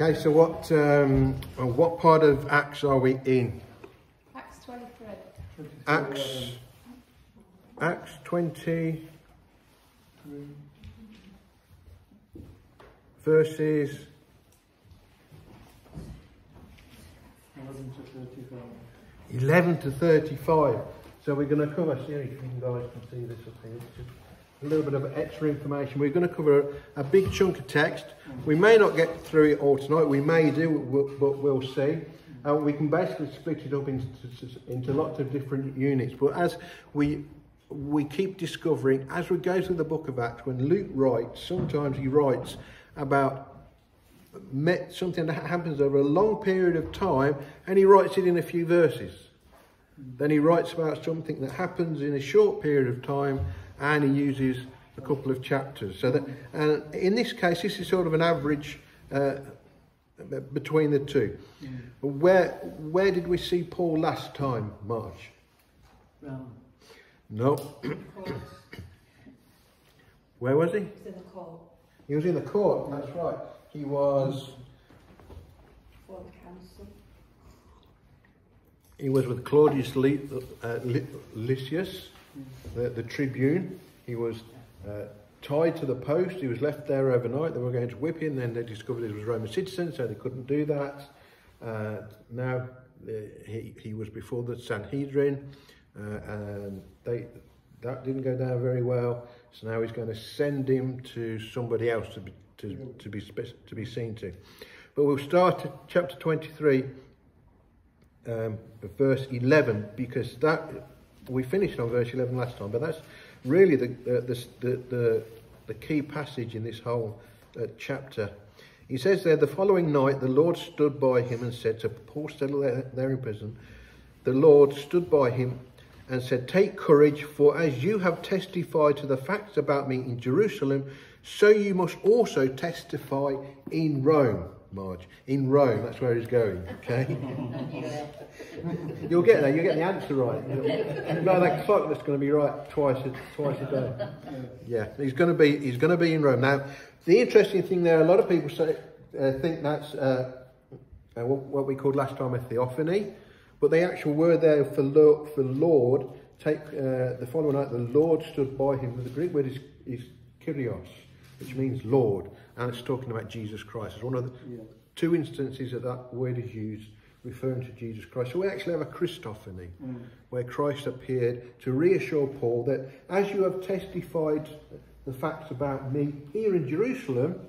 Okay, so what um, what part of Acts are we in? Acts 23. Acts Acts 20 verses 11 to 35. So we're going to cover, see if you guys can see this up here. A little bit of extra information. We're going to cover a, a big chunk of text. We may not get through it all tonight. We may do, but we'll see. Uh, we can basically split it up into, into lots of different units. But as we we keep discovering, as we go through the book of Acts, when Luke writes, sometimes he writes about met something that happens over a long period of time and he writes it in a few verses. Then he writes about something that happens in a short period of time and he uses a couple of chapters. So that, and in this case, this is sort of an average uh, between the two. Where where did we see Paul last time, March? Round. No. Where was he? It's in the call He was in the court. That's right. He was. for the council. He was with Claudius Li, uh, Lysias, the, the tribune. He was uh, tied to the post. He was left there overnight. They were going to whip him. Then they discovered he was a Roman citizen, so they couldn't do that. Uh, now uh, he, he was before the Sanhedrin, uh, and they that didn't go down very well. So now he's going to send him to somebody else to be to, to be to be seen to. But we'll start at chapter twenty three um, verse 11 because that we finished on verse 11 last time but that's really the the, the, the, key passage in this whole uh, chapter. He says there the following night the lord stood by him and said to paul still there, there in prison the lord stood by him and said take courage for as you have testified to the facts about me in jerusalem so you must also testify in rome Marge. In Rome, that's where he's going, okay? You'll get there, you'll get the answer right. No, that clock that's going to be right twice a, twice a day. Yeah, he's going to be he's going to be in Rome. Now, the interesting thing there, a lot of people say uh, think that's uh, uh, what, what we called last time a theophany, but the actual word there for Lord, for Lord take uh, the following night. The Lord stood by him. The Greek word is, is Kyrios, which means Lord, and it's talking about Jesus Christ. It's one of the Yeah. two instances that that word is used referring to Jesus Christ. So we actually have a Christophany Mm. where Christ appeared to reassure Paul that as you have testified the facts about me here in Jerusalem,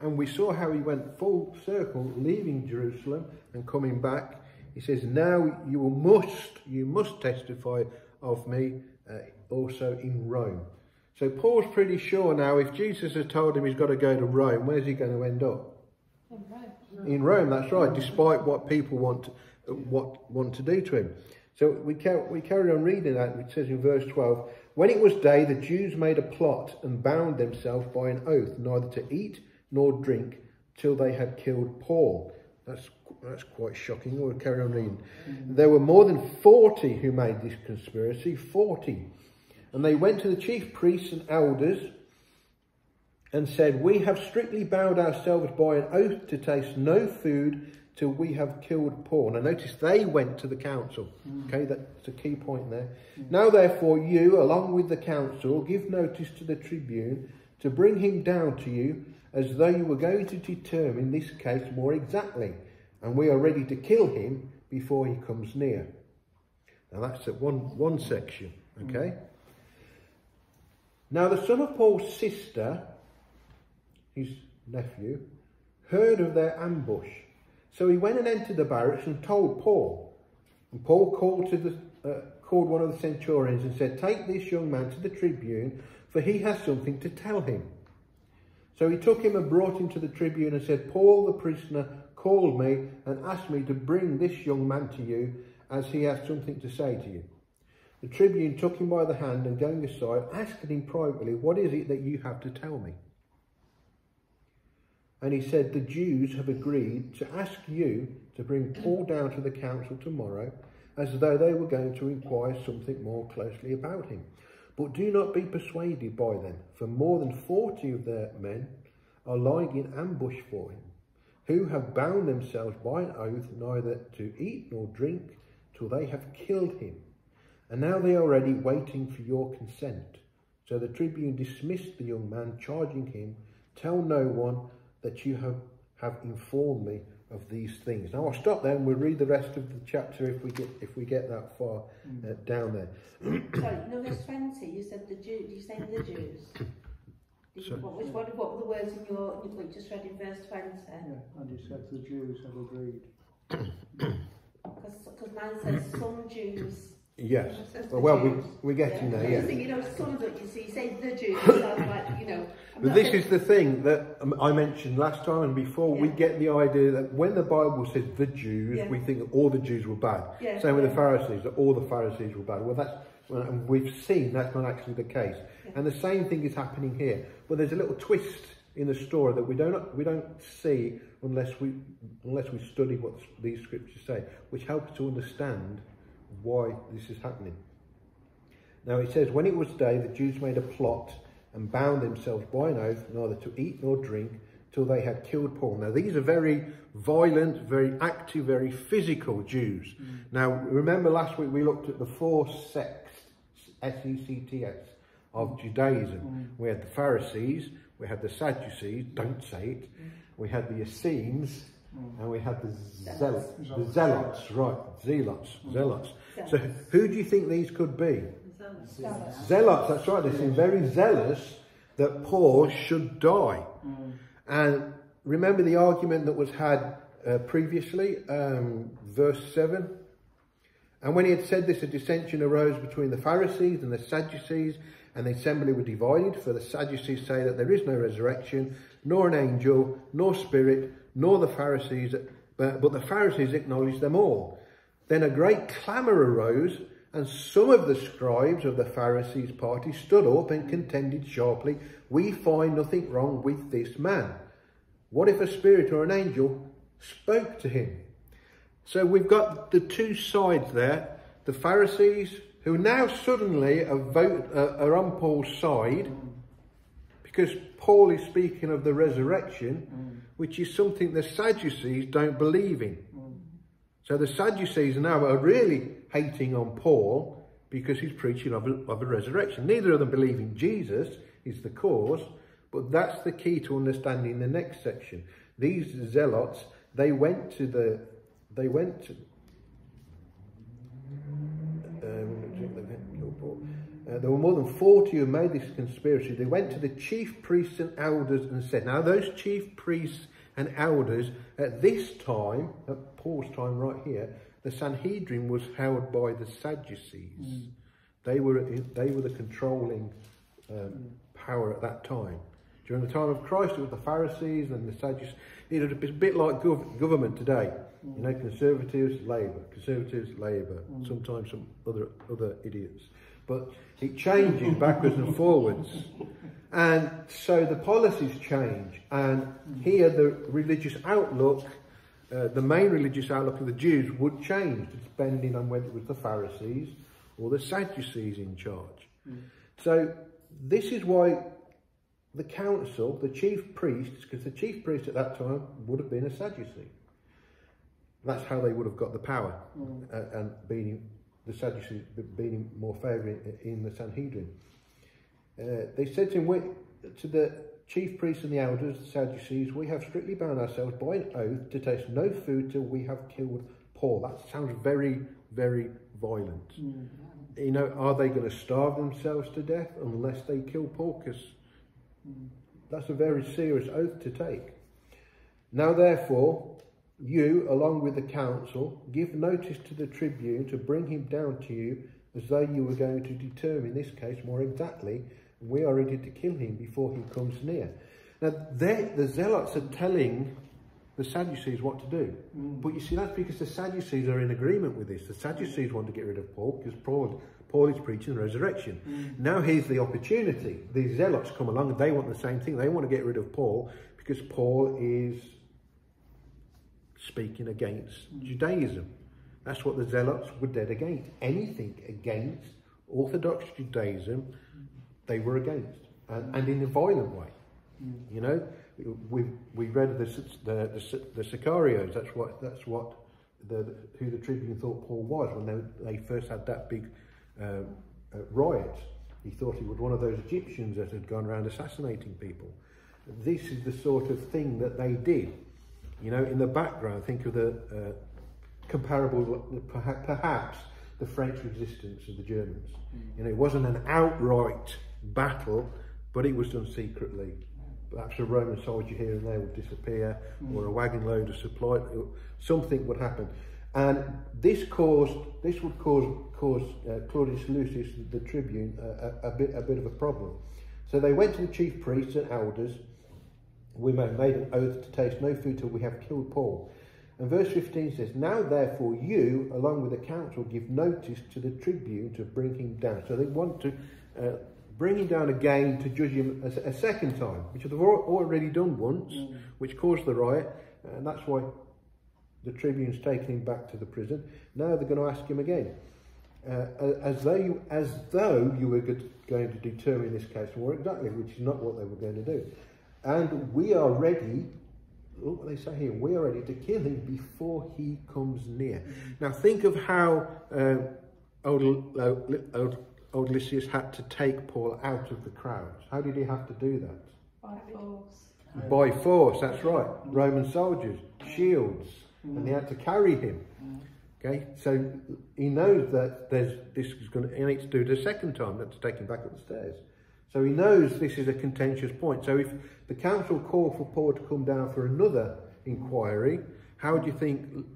and we saw how he went full circle, leaving Jerusalem and coming back. He says, now you must, you must testify of me uh, also in Rome. So Paul's pretty sure now if Jesus has told him he's got to go to Rome, where's he going to end up? In Rome. in Rome. That's right. Despite what people want, what want to do to him. So we car- we carry on reading that. It says in verse twelve, when it was day, the Jews made a plot and bound themselves by an oath, neither to eat nor drink till they had killed Paul. That's that's quite shocking. We'll carry on reading. There were more than forty who made this conspiracy. Forty, and they went to the chief priests and elders and said, We have strictly bound ourselves by an oath to taste no food till we have killed Paul. Now, notice they went to the council. Hmm. Okay, that's a key point there. Now, therefore, you, along with the council, give notice to the tribune to bring him down to you as though you were going to determine this case more exactly. And we are ready to kill him before he comes near. Now, that's at one, one section. Okay. Hmm. Now, the son of Paul's sister his nephew, heard of their ambush. So he went and entered the barracks and told Paul. And Paul called to the uh, called one of the centurions and said, "Take this young man to the tribune, for he has something to tell him." So he took him and brought him to the tribune and said, "Paul the prisoner called me and asked me to bring this young man to you, as he has something to say to you." The tribune took him by the hand and going aside, asked him privately, "What is it that you have to tell me?" And he said, The Jews have agreed to ask you to bring Paul down to the council tomorrow, as though they were going to inquire something more closely about him. But do not be persuaded by them, for more than forty of their men are lying in ambush for him. who have bound themselves by an oath neither to eat nor drink till they have killed him. And now they are ready, waiting for your consent. So the tribune dismissed the young man, charging him, Tell no one that you have, have informed me of these things. Now I'll stop there and we'll read the rest of the chapter if we get if we get that far uh, down there. Sorry, no, verse 20, you said the Jew, you say the Jews. Did you, Sorry. what, which, what, what were the words in your, you just read in verse 20? Yeah, and he said the Jews have agreed. Because mine says some Jews. Yes. Well, we, we're getting there, yeah. You know, you see, say the Jews, like, you know. I'm But this is the thing that um, I mentioned last time and before. We get the idea that when the Bible says the Jews, Yeah. we think that all the Jews were bad. Yeah, Same with the. Pharisees, that all the Pharisees were bad. Well, that's well, and we've seen that's not actually the case. Yeah. And the same thing is happening here. But there's a little twist in the story that we don't we don't see unless we unless we study what these scriptures say, which helps to understand why this is happening. Now it says, when it was day, the Jews made a plot and bound themselves by an oath neither to eat nor drink till they had killed Paul. Now these are very violent, very active, very physical Jews. Mm. Now remember last week we looked at the four sects, S-E-C-T-S, of Judaism. Mm. We had the Pharisees, we had the Sadducees, don't say it, mm. we had the Essenes, and we had the Zealots, the Zealots, right, Zealots, Zealots. So who do you think these could be? Zealots. Zealots, that's right. They seem very zealous that Paul should die. And remember the argument that was had uh, previously, um, verse 7? And when he had said this, a dissension arose between the Pharisees and the Sadducees, and the assembly were divided. For the Sadducees say that there is no resurrection, nor an angel, nor spirit, nor the Pharisees, but, but the Pharisees acknowledge them all. Then a great clamour arose, and some of the scribes of the Pharisees' party stood up and contended sharply, We find nothing wrong with this man. What if a spirit or an angel spoke to him? So we've got the two sides there. The Pharisees, who now suddenly are, vote, uh, are on Paul's side, because Paul is speaking of the resurrection, which is something the Sadducees don't believe in. So the Sadducees now are really hating on Paul because he's preaching of a, of a resurrection. Neither of them believe in Jesus is the cause, but that's the key to understanding the next section. These zealots, they went to the, they went to, um, uh, there were more than 40 who made this conspiracy. They went to the chief priests and elders and said, Now, those chief priests and elders, at this time, at Paul's time right here, the Sanhedrin was held by the Sadducees. They, were, they were the controlling um, power at that time. During the time of Christ, it was the Pharisees and the Sadducees. It was a bit like gov- government today. You know, conservatives, Labour, conservatives, Labour, sometimes some other other idiots. But it changes backwards and forwards. And so the policies change. And here the religious outlook, uh, the main religious outlook of the Jews would change depending on whether it was the Pharisees or the Sadducees in charge. So this is why the council, the chief priests, because the chief priest at that time would have been a Sadducee. That's how they would have got the power uh, and being the Sadducees being more favoured in, in the Sanhedrin. Uh, they said to him, "We- to the chief priests and the elders, the Sadducees, we have strictly bound ourselves by an oath to taste no food till we have killed Paul. That sounds very, very violent. You know, are they going to starve themselves to death unless they kill Paul? Because that's a very serious oath to take. Now, therefore, you, along with the council, give notice to the tribune to bring him down to you, as though you were going to determine this case more exactly. We are ready to kill him before he comes near. Now, they, the zealots are telling the Sadducees what to do. Mm. But you see, that's because the Sadducees are in agreement with this. The Sadducees want to get rid of Paul because Paul, Paul is preaching the resurrection. Mm. Now here's the opportunity. These zealots come along and they want the same thing. They want to get rid of Paul because Paul is speaking against mm. Judaism. That's what the zealots were dead against. Anything against Orthodox Judaism, they were against, and, and in a violent way. You know, we we read the the the, the Sicarios. That's what that's what the who the Tribune thought Paul was when they they first had that big um, uh, riot. He thought he was one of those Egyptians that had gone around assassinating people. This is the sort of thing that they did. You know, in the background, think of the uh, comparable, perhaps, perhaps the French resistance of the Germans. Mm. You know, it wasn't an outright battle, but it was done secretly. Perhaps a Roman soldier here and there would disappear, mm. or a wagon load of supply, something would happen. And this caused, this would cause, cause uh, Claudius Lucius, the tribune, uh, a, a, bit, a bit of a problem. So they went to the chief priests and elders. We may made an oath to taste no food till we have killed Paul. And verse 15 says, Now therefore you, along with the council, give notice to the tribune to bring him down. So they want to uh, bring him down again to judge him a, a second time, which they've already done once, mm. which caused the riot. And that's why the tribune's taken him back to the prison. Now they're going to ask him again. Uh, as though you, as though you were going to determine this case more exactly, which is not what they were going to do. And we are ready, look what they say here, we are ready to kill him before he comes near. Now think of how uh, old, old, old Lysias had to take Paul out of the crowds. How did he have to do that? By force. By force, that's right. Roman soldiers, shields, mm. and they had to carry him. Mm. Okay, so he knows that there's this is going to, he needs to do it a second time, that's take him back up the stairs. So he knows this is a contentious point. So if the council call for Paul to come down for another inquiry, how do you think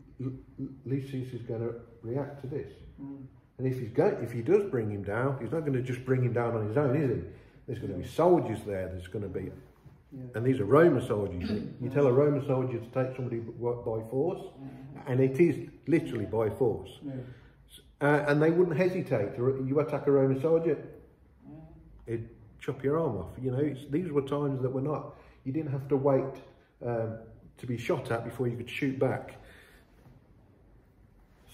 Lucius is going to react to this? Mm. And if he's going, if he does bring him down, he's not going to just bring him down on his own, is he? There's going to be soldiers there. There's going to be yeah. And these are Roman soldiers. You tell a Roman soldier to take somebody by force, and it is literally by force. Yeah. Uh, and they wouldn't hesitate. You attack a Roman soldier, it'd chop your arm off. You know, these were times that were not. You didn't have to wait um, to be shot at before you could shoot back.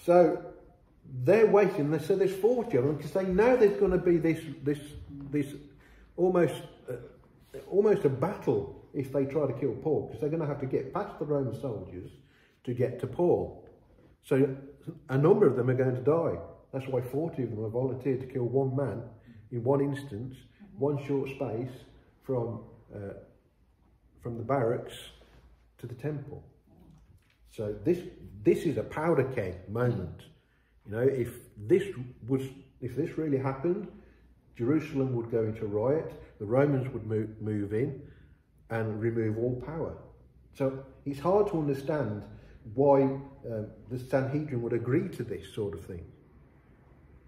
So they're waiting. They so there's 40 of them because they know there's going to be this, this, this almost uh, almost a battle if they try to kill Paul, because they're going to have to get past the Roman soldiers to get to Paul. So a number of them are going to die. That's why 40 of them have volunteered to kill one man in one instance, one short space from, uh, from the barracks to the temple. So this, this is a powder keg moment. You know, if this was, if this really happened, Jerusalem would go into riot, the Romans would move, move in and remove all power. So it's hard to understand why um, the Sanhedrin would agree to this sort of thing,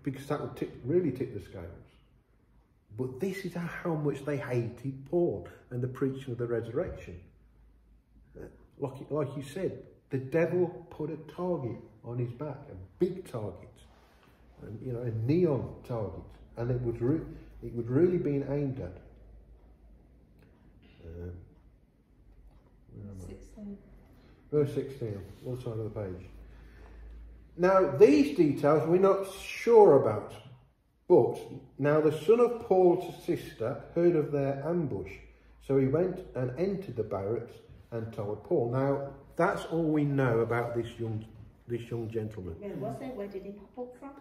because that would really tip the scales. But this is how much they hated Paul and the preaching of the resurrection. Uh, like, like you said, the devil put a target on his back, a big target, and, you know, a neon target and it would, re- it would really be aimed at. Um, 16. Verse 16, other side of the page. Now, these details we're not sure about, but now the son of Paul's sister heard of their ambush, so he went and entered the barracks and told Paul. Now, that's all we know about this young, this young gentleman. Yeah, was there? Where did he pop up from?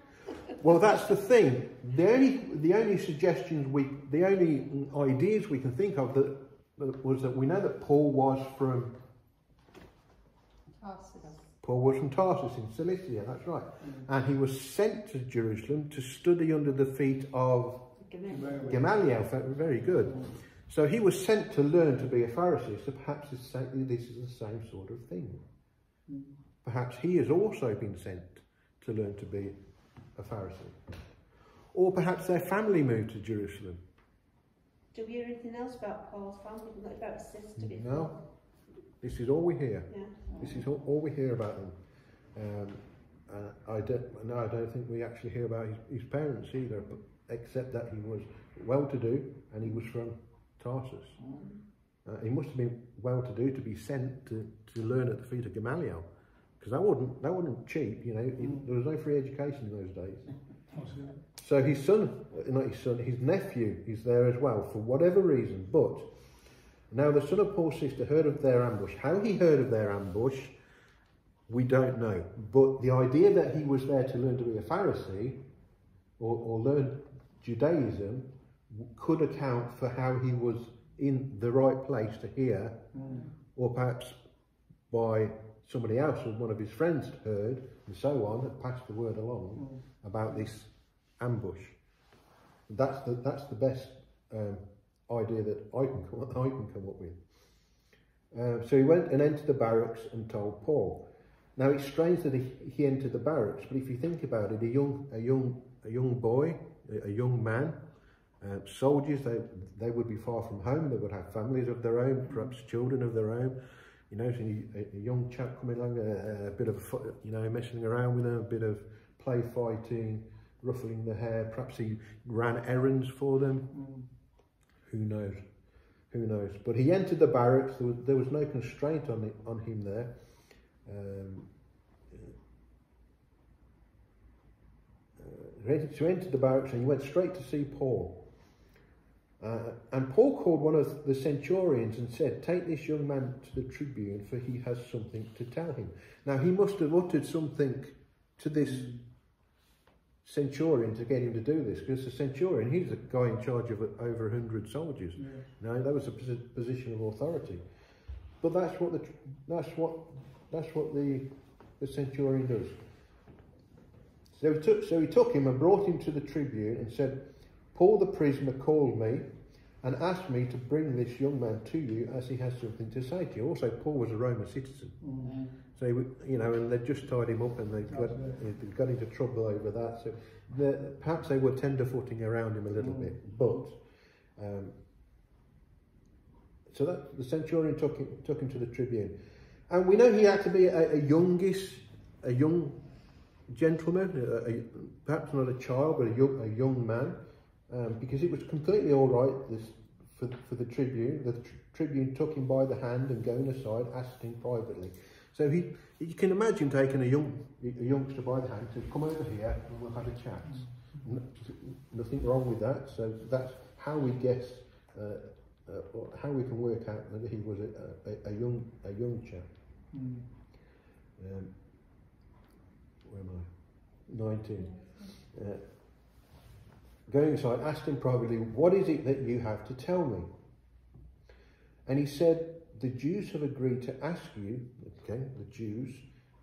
Well, that's the thing. The only, the only suggestions we, the only ideas we can think of that, that was that we know that Paul was from Tarsus. Paul was from Tarsus in Cilicia, that's right. Mm. And he was sent to Jerusalem to study under the feet of Gamaliel. Gamaliel very good. Mm. So he was sent to learn to be a Pharisee. So perhaps this is the same sort of thing. Mm. Perhaps he has also been sent to learn to be a Pharisee. Or perhaps their family moved to Jerusalem. Do we hear anything else about Paul's family? About his sister before? No. This is all we hear. Yeah. This is all, all we hear about them. Um, uh, I don't, no, I don't think we actually hear about his, his parents either, but, except that he was well-to-do and he was from Tarsus. Mm. Uh, he must have been well-to-do to be sent to, to learn at the feet of Gamaliel because that wasn't that wasn't cheap. You know, mm. there was no free education in those days. So his son, not his son, his nephew is there as well for whatever reason. But Now the son of Paul's sister heard of their ambush. How he heard of their ambush, we don't know. But the idea that he was there to learn to be a Pharisee or, or learn Judaism could account for how he was in the right place to hear, Mm. or perhaps by somebody else one of his friends heard, and so on, had passed the word along Mm. about this ambush. That's the that's the best um, idea that I can come I can come up with. Uh, so he went and entered the barracks and told Paul. Now it's strange that he, he entered the barracks, but if you think about it, a young a young a young boy, a, a young man, uh, soldiers they they would be far from home. They would have families of their own, perhaps children of their own. You know, you- a, a young chap coming along, a, a bit of you know messing around with them, a bit of play fighting, ruffling the hair. Perhaps he ran errands for them. Mm. Who knows? Who knows? But he entered the barracks. There was, there was no constraint on it, on him there. Um, uh, he entered, so he entered the barracks and he went straight to see Paul. Uh, and Paul called one of the centurions and said, Take this young man to the tribune, for he has something to tell him. Now, he must have uttered something to this centurion to get him to do this, because the centurion, he's the guy in charge of over 100 soldiers. Yeah. No, that was a position of authority. But that's what the, that's what that's what the the centurion does. So he took so he took him and brought him to the tribune and said, Paul the prisoner called me and asked me to bring this young man to you as he has something to say to you. Also, Paul was a Roman citizen. Mm. So, you know, and they just tied him up and they got, he got into trouble over that. So the, perhaps they were tenderfooting around him a little Mm. bit. But, um, so that the centurion took him, took him to the tribune. And we know he had to be a, a youngish, a young gentleman, a, a, perhaps not a child, but a young, a young man, um, because it was completely all right this, for, for the tribune. The tr- tribune took him by the hand and going aside, asked him privately. So he, you can imagine taking a young a youngster by the hand to come over here and we'll have a chat. Nothing wrong with that. So that's how we guess, uh, uh, or how we can work out that he was a, a, a young a young chap. Mm. Um, where am I? 19. Uh, going aside, asked him privately, What is it that you have to tell me? And he said, The Jews have agreed to ask you, okay, the Jews,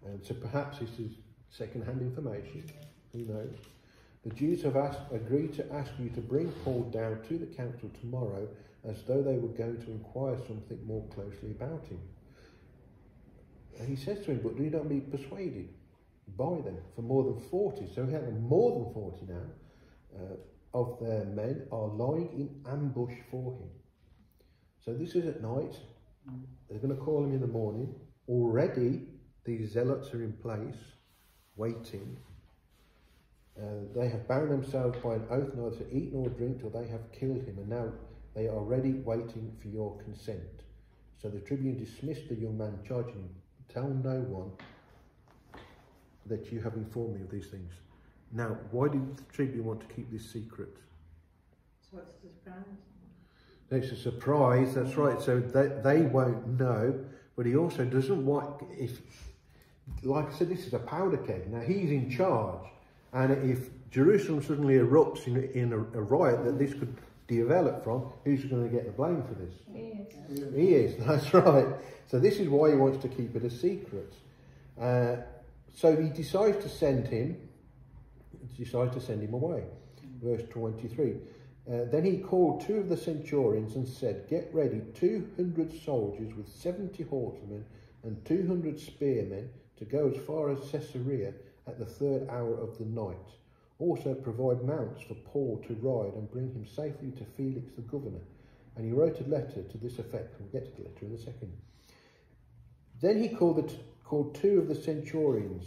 and so perhaps this is second hand information, who knows? The Jews have asked, agreed to ask you to bring Paul down to the council tomorrow as though they were going to inquire something more closely about him. And he says to him, But do not be persuaded by them, for more than 40, so we have more than 40 now, uh, of their men are lying in ambush for him. So this is at night. They're going to call him in the morning. Already, these zealots are in place, waiting. Uh, they have bound themselves by an oath neither to eat nor drink till they have killed him, and now they are ready, waiting for your consent. So the tribune dismissed the young man, charging him, Tell no one that you have informed me of these things. Now, why did the tribune want to keep this secret? So what's the surprise? It's a surprise, that's right. So they, they won't know, but he also doesn't want, if, like I said, this is a powder keg. Now he's in charge, and if Jerusalem suddenly erupts in, in a, a riot that this could develop from, who's going to get the blame for this? Yeah. He is, that's right. So this is why he wants to keep it a secret. Uh, so he decides to send him, decides to send him away. Verse 23. Uh, then he called two of the centurions and said, Get ready 200 soldiers with 70 horsemen and 200 spearmen to go as far as Caesarea at the third hour of the night. Also provide mounts for Paul to ride and bring him safely to Felix the governor. And he wrote a letter to this effect. We'll get to the letter in a second. Then he called, the called two of the centurions.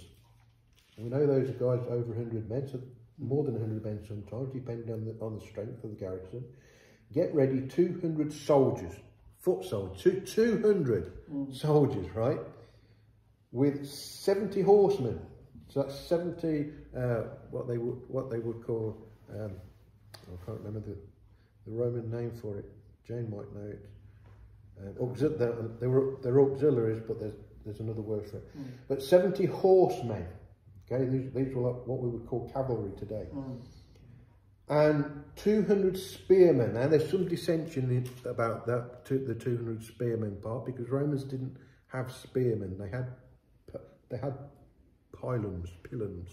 We know those guys over 100 men, so more than 100 men sometimes, depending on the, on the strength of the garrison. Get ready 200 soldiers, foot soldiers, two, 200 soldiers, right? With 70 horsemen. So that's 70, uh, what they would what they would call, um, I can't remember the, the Roman name for it. Jane might know it. Uh, they were, they're auxiliaries, but there's, there's another word for it. Mm. But 70 horsemen. Okay, these, these were what we would call cavalry today. Mm. And 200 spearmen. Now, there's some dissension about that, the 200 spearmen part, because Romans didn't have spearmen. They had, they had pylons, pilums,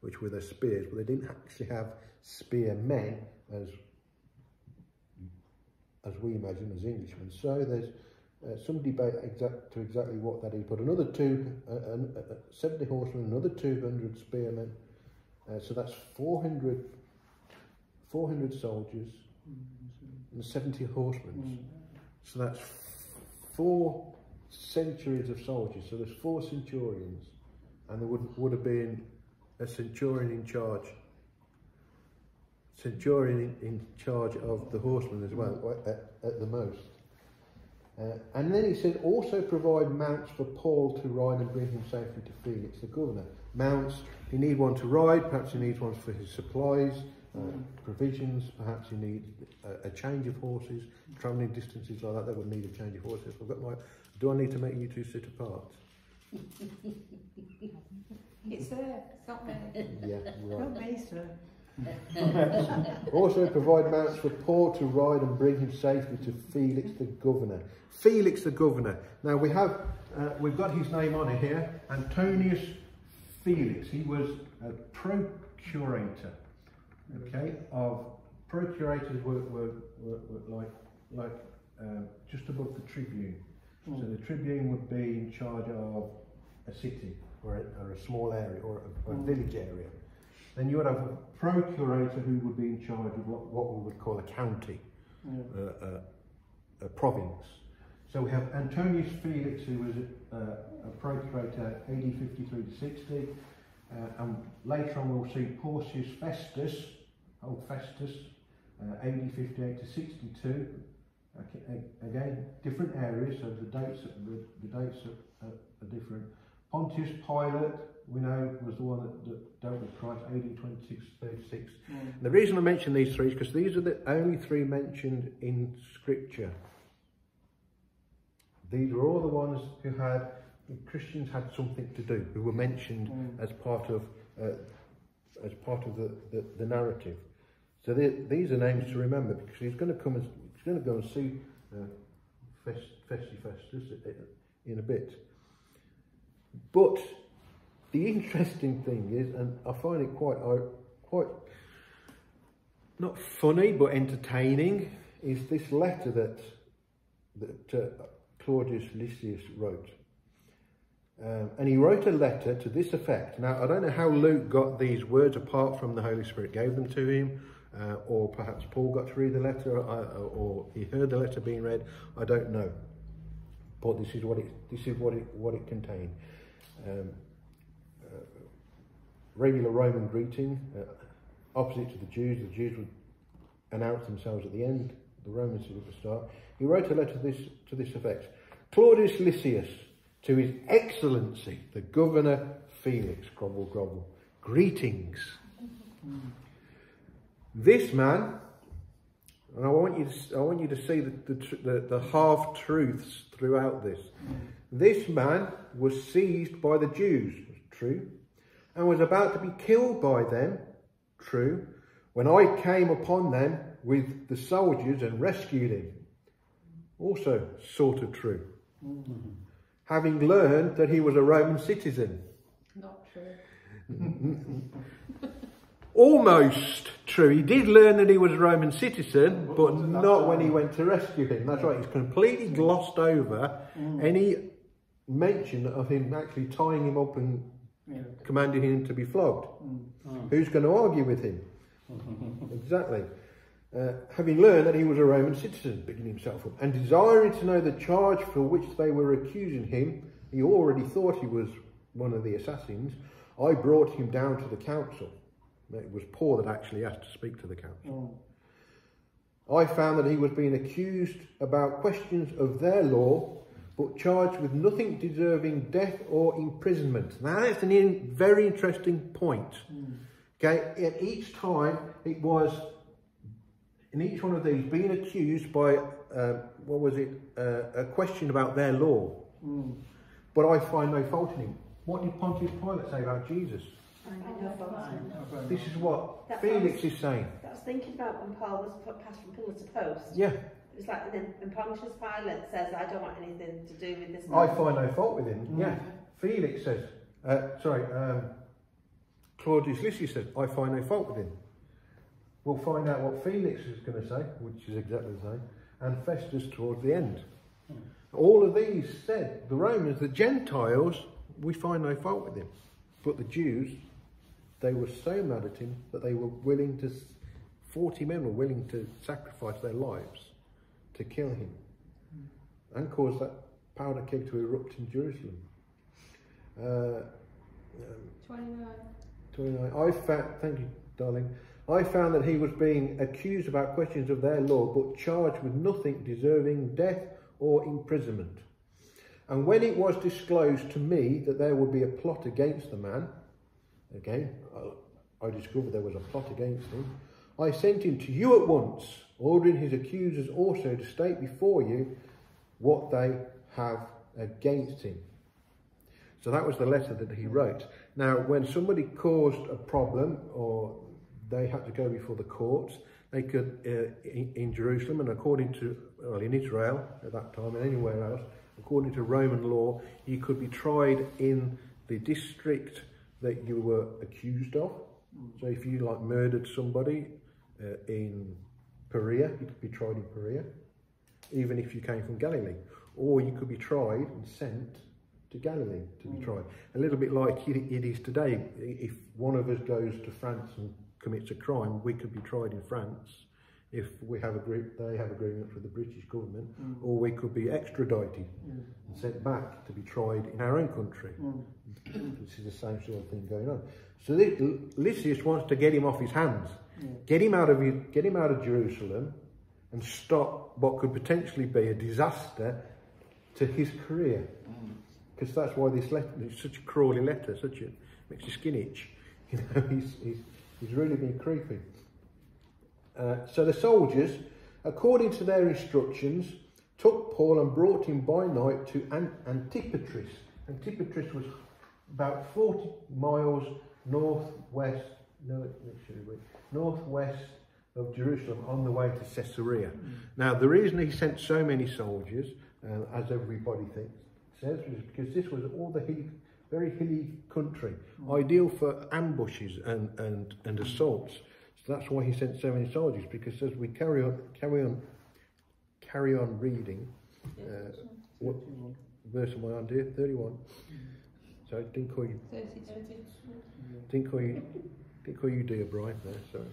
which were their spears, but they didn't actually have spearmen as as we imagine as Englishmen. So there's uh, some debate exact to exactly what that is. But another two, uh, uh, uh, 70 horsemen, another 200 spearmen. Uh, so that's 400, 400 soldiers and 70 horsemen. So that's four centuries of soldiers. So there's four centurions, and there would would have been a centurion in charge. Centurion in, in charge of the horsemen as well, at, at the most. Uh, and then he said, also provide mounts for Paul to ride and bring him safely to Felix, the governor. Mounts, you need one to ride, perhaps he needs one for his supplies, uh, provisions, perhaps you need a, a change of horses, travelling distances like that, they would need a change of horses. I've got my, do I need to make you two sit apart? It's there, it's not there. Yeah, right. Not me, sir. Also provide mounts for Paul to ride and bring him safely to Felix the governor. Felix the governor. Now we have, uh, we've got his name on it here, Antonius Felix. He was a procurator, okay, of, procurators were, were, were, were like, like um, just above the tribune. So the tribune would be in charge of a city or a, or a small area or a, or a village area. Then you would have a procurator who would be in charge of what, what we would call a county, Yeah. uh, uh, a province. So we have Antonius Felix, who was uh, a procurator AD 53 to 60, uh, and later on we'll see Porcius Festus, old Festus, uh, AD 58 to 62. Okay, again, different areas, so the dates the, the dates are, are, are different. Pontius Pilate, we know, was the one that, that dealt with Christ, AD 26 36. Mm. The reason I mention these three is because these are the only three mentioned in Scripture. These were all the ones who had, Christians had something to do, who were mentioned Mm. as part of, uh, as part of the, the, the narrative. So these are names to remember because he's going to come and he's going to go and see uh, Fest, Festy Festus in a bit. But the interesting thing is, and I find it quite uh, quite not funny but entertaining, is this letter that that uh, Claudius Lysias wrote. Um, and he wrote a letter to this effect. Now, I don't know how Luke got these words apart from the Holy Spirit gave them to him, uh, or perhaps Paul got to read the letter, or, or he heard the letter being read. I don't know. But this is what it, this is what it, what it contained. Um, uh, regular Roman greeting, uh, opposite to the Jews. The Jews would announce themselves at the end. The Romans at the start. He wrote a letter to this to this effect: Claudius Lysias, to His Excellency the Governor Felix, grovel grovel, greetings. This man, and I want you to I want you to see the the, the, the half truths throughout this. This man was seized by the Jews, true, and was about to be killed by them, true, when I came upon them with the soldiers and rescued him. Also, sort of true. Having learned that he was a Roman citizen. Not true. Almost true. He did learn that he was a Roman citizen, but not when he went to rescue him. That's right. He's completely glossed over any mention of him actually tying him up and Yeah. commanding him to be flogged. Mm. Who's going to argue with him? exactly. Uh, having learned that he was a Roman citizen, picking himself up, and desiring to know the charge for which they were accusing him, he already thought he was one of the assassins. I brought him down to the council. It was Paul that actually asked to speak to the council. Mm. I found that he was being accused about questions of their law, but charged with nothing deserving death or imprisonment. Now that's an in, very interesting point. Okay, at each time it was in each one of these being accused by um, what was it, uh, a question about their law. Mm. But I find no fault in him. What did Pontius Pilate say about Jesus? I. This is what That's Felix is saying. I was thinking about when Paul was put passed from pillar to post. Yeah, It's like, and then Pilate says, I don't want anything to do with this. I man." find no fault with him. Mm. Yeah, Felix says, uh, sorry, um, Claudius Lysias said, I find no fault with him. We'll find out what Felix is going to say, which is exactly the same, and Festus towards the end. All of these said, the Romans, the Gentiles, we find no fault with him. But the Jews, they were so mad at him that they were willing to, 40 men were willing to sacrifice their lives to kill him and cause that powder keg to erupt in Jerusalem. Uh, um, 29. 29. I found, thank you, darling. I found that he was being accused about questions of their law, but charged with nothing deserving death or imprisonment. And when it was disclosed to me that there would be a plot against the man, again, I, I discovered there was a plot against him, I sent him to you at once, ordering his accusers also to state before you what they have against him. So that was the letter that he wrote. Now, when somebody caused a problem or they had to go before the courts, they could, uh, in, in Jerusalem and according to, well, in Israel at that time and anywhere else, according to Roman law, you could be tried in the district that you were accused of. So if you like murdered somebody uh, in Perea, you could be tried in Perea, even if you came from Galilee. Or you could be tried and sent to Galilee to be tried. A little bit like it, it is today. If one of us goes to France and commits a crime, we could be tried in France if we have a group, they have agreements with the British government, Mm. or we could be extradited Mm. and sent back to be tried in our own country. Mm. This is the same sort of thing going on. So this, Lysias wants to get him off his hands, Yeah. get him out of get him out of Jerusalem, and stop what could potentially be a disaster to his career. Because that's why this letter is such a crawly letter, such a makes your skin itch. You know, he's he's, he's really been creepy. Uh, so the soldiers, according to their instructions, took Paul and brought him by night to An- Antipatris. Antipatris was about 40 miles northwest, no, actually, wait, northwest of Jerusalem on the way to Caesarea. Now, the reason he sent so many soldiers, uh, as everybody thinks, says, was because this was all the hilly, very hilly country, ideal for ambushes and, and, and assaults. So that's why he sent so many soldiers, because as we carry on, carry on, carry on reading, uh, what verse am I on, dear? 31. So I didn't call you, 32. didn't call you, didn't call you dear Brian, there, sorry.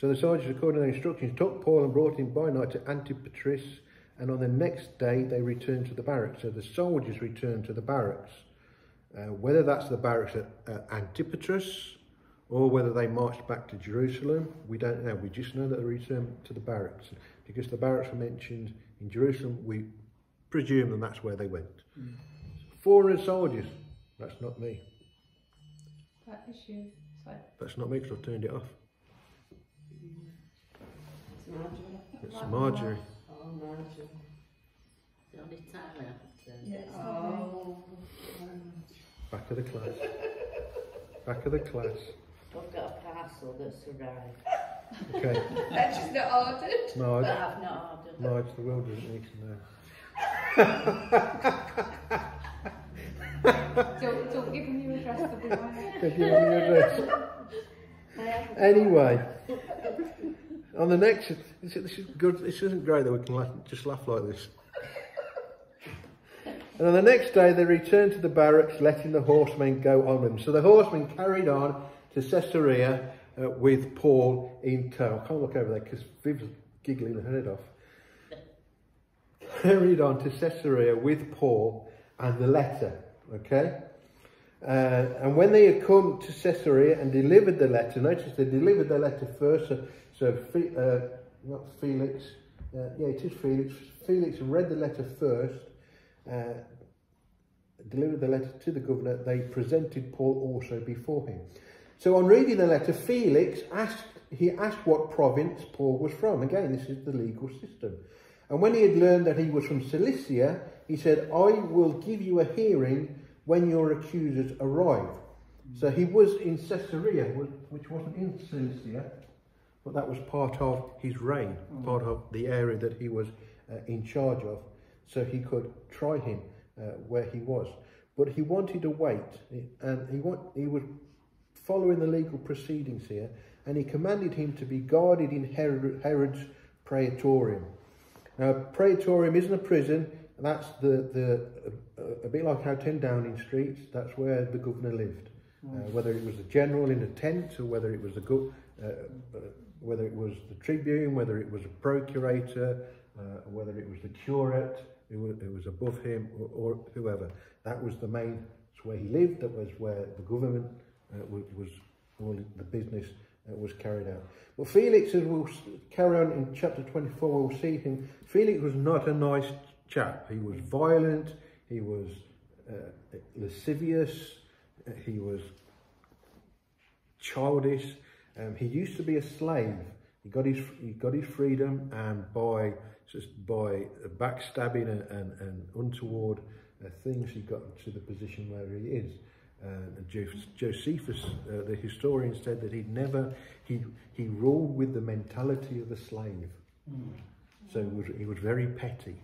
So the soldiers, according to their instructions, took Paul and brought him by night to Antipatris, and on the next day they returned to the barracks. So the soldiers returned to the barracks. Uh, whether that's the barracks at uh, Antipatris or whether they marched back to Jerusalem, we don't know. We just know that they returned to the barracks. Because the barracks were mentioned in Jerusalem, we presume that that's where they went. 400 soldiers. That's not me. That is you. So, That's not me because I've turned it off. It's Marjorie. It's Marjorie. Oh, Marjorie. The only time I haven't turned yeah, it it's on. not Oh. Back of the class. Back of the class. I've got a parcel that's arrived, Okay. That's just not ordered. but Marge, I've not ordered it. Marge, the world doesn't need to give him your address. Give you your address. Anyway, on the next, this, this is good. This isn't great that we can laugh, just laugh like this. And on the next day, they returned to the barracks, letting the horsemen go on them. So the horsemen carried on to Caesarea uh, with Paul in tow. I can't look over there because Viv's giggling her head off. Carried on to Caesarea with Paul and the letter. Okay? Uh, and when they had come to Caesarea and delivered the letter, notice they delivered the letter first. So, so uh, not Felix, uh, yeah, it is Felix. Felix read the letter first, uh, delivered the letter to the governor. They presented Paul also before him. So on reading the letter, Felix asked, he asked what province Paul was from. Again, this is the legal system. And when he had learned that he was from Cilicia, he said, I will give you a hearing when your accusers arrive. So he was in Caesarea, which wasn't in Cilicia, but that was part of his reign, part of the area that he was uh, in charge of. So he could try him uh, where he was. But he wanted to wait, and he, want, he was following the legal proceedings here, and he commanded him to be guarded in Herod, Herod's praetorium. Now, praetorium isn't a prison. That's the, the uh, a bit like how 10 Downing Street. That's where the governor lived. Uh, whether it was the general in a tent, or whether it was the go- uh, whether it was the tribune, whether it was a procurator, uh, whether it was the curate, who was, who was above him, or, or whoever. That was the main. It's where he lived. That was where the government uh, was, was all the business uh, was carried out. Well, Felix, as we'll carry on in chapter 24, we'll see him. Felix was not a nice chap. He was violent, he was uh, lascivious, he was childish. Um, he used to be a slave. He got his he got his freedom, and by just by backstabbing and, and, and untoward uh, things, he got to the position where he is. Uh, and Josephus, uh, the historian, said that he'd never he he ruled with the mentality of a slave. So he was, he was very petty.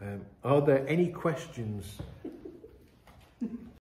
Um, are there any questions